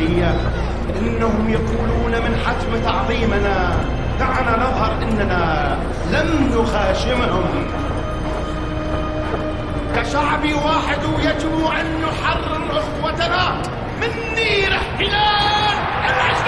الكلية إنهم يقولون من حجم تعظيمنا دعنا نظهر إننا لم نخاشمهم. كشعب واحد يجب أن نحرر أخوتنا من نير احتلال العشق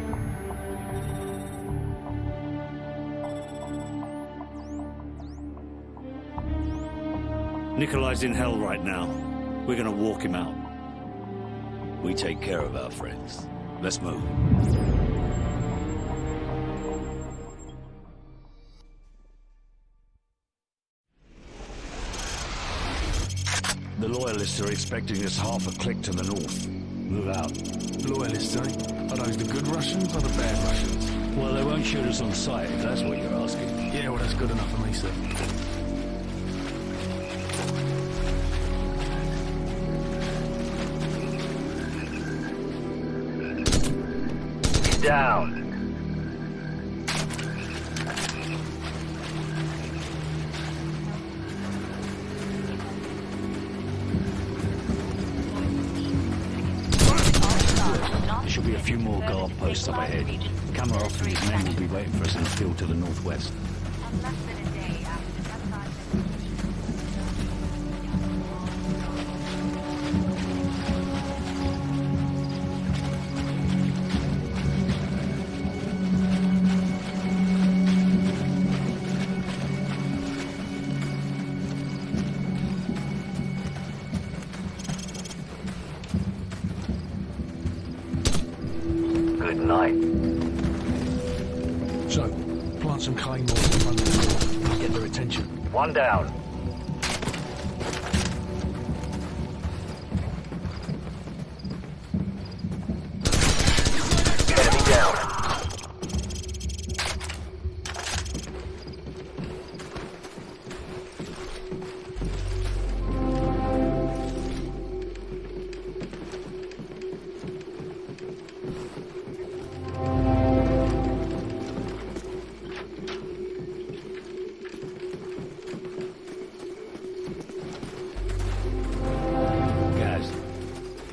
Nikolai's in hell right now. We're gonna walk him out. We take care of our friends. Let's move. The Loyalists are expecting us half a click to the north. Move out. Loyalists, eh? Are those the good Russians or the bad Russians? Well, they won't shoot us on sight, if that's what you're asking. Yeah, well, that's good enough for me, sir. Down. There should be a few more guard posts up ahead. And his men will be waiting for us in the field to the northwest. Good night. So, plant some claymores in front of the door. Get their attention. One down.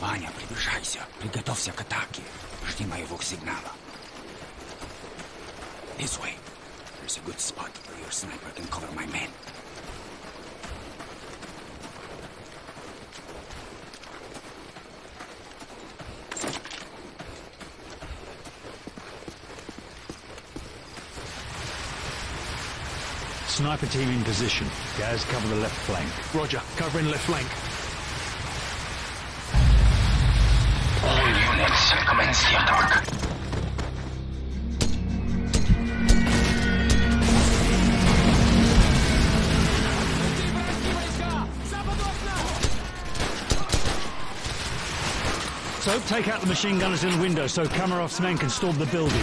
Ваня, приближайся. Приготовься к атаке. Жди моего сигнала. This way. There's a good spot where your sniper can cover my men. Sniper team in position. Gaz, cover the left flank. Roger, covering left flank. So, take out the machine gunners in the window so Kamarov's men can storm the building.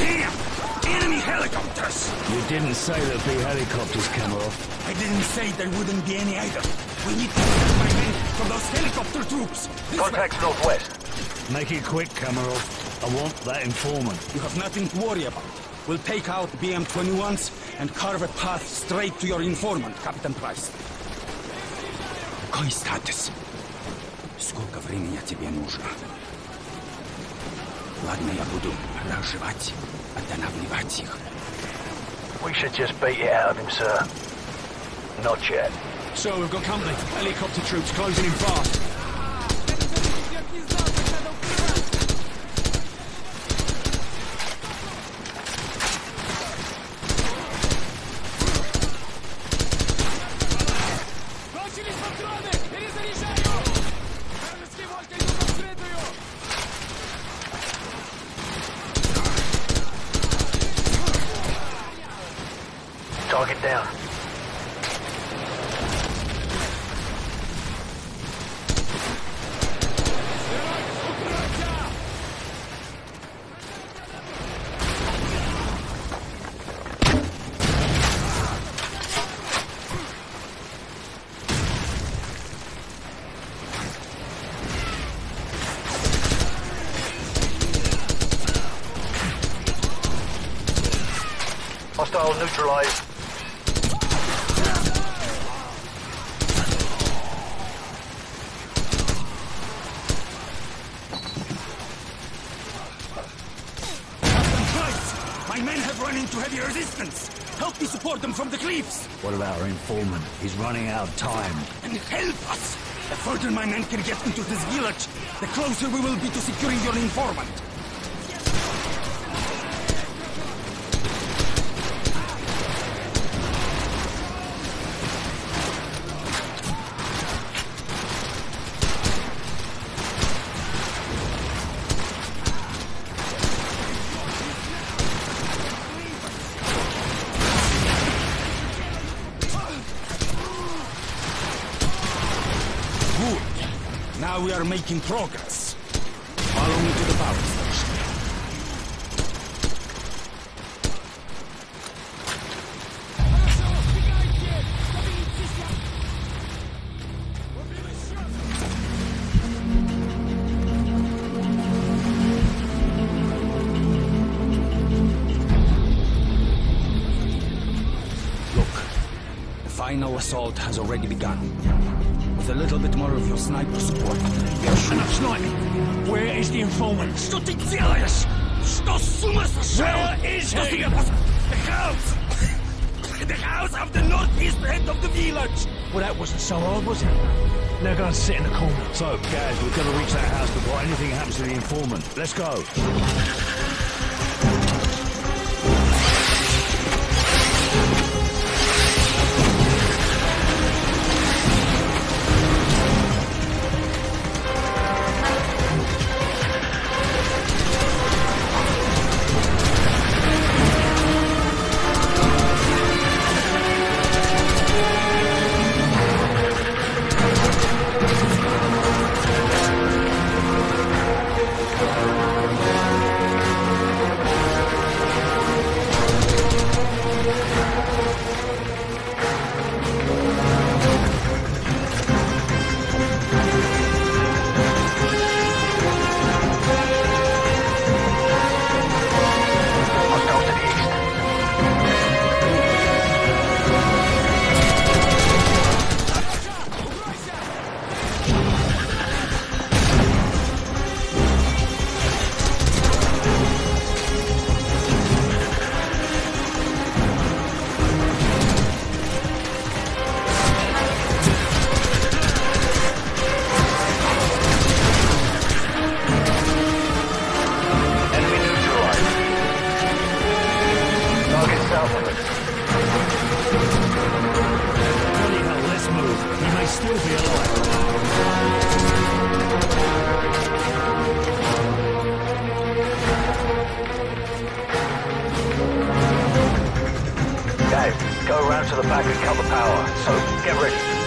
Damn! Enemy helicopters! You didn't say there'd be helicopters, Kamarov. I didn't say there wouldn't be any either. We need to protect my men from those helicopter troops. This way. northwest. Make it quick, Kamarov. I want that informant. You have nothing to worry about. We'll take out BM-21s and carve a path straight to your informant, Captain Price. Какой статус? Сколько времени тебе нужно? Ладно, я буду разжевать, останавливать их. We should just beat it out of him, sir. Not yet. So, we've got company. Helicopter troops closing in fast. Hostile neutralized. Christ! My men have run into heavy resistance! Help me support them from the cliffs! What about our informant? He's running out of time. And help us! The further my men can get into this village, the closer we will be to securing your informant. Now we are making progress. Follow me to the power station. Look, the final assault has already begun With a little bit more of your sniper support, we are sure... Enough sniping. Where is the informant? Что ты делаешь? Что с ума сошел? Where is Что he? себе пос- The house! The house of the northeast end of the village! Well, that wasn't so hard, was it? Now go and sit in the corner. So, Gaz, we've got to reach that house before anything happens to the informant. Let's go. Bloody hell, let's move. He may still be alive. Gaz, go around to the back and cover power. So, get ready.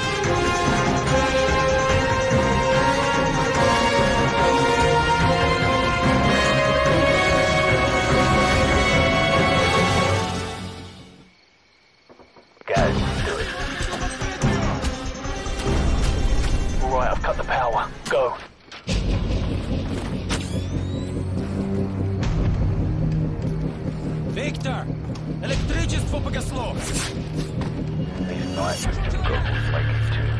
Guys, do it. Alright, I've cut the power. Go. Виктор! Электричество погасло! These knights have got flaky too.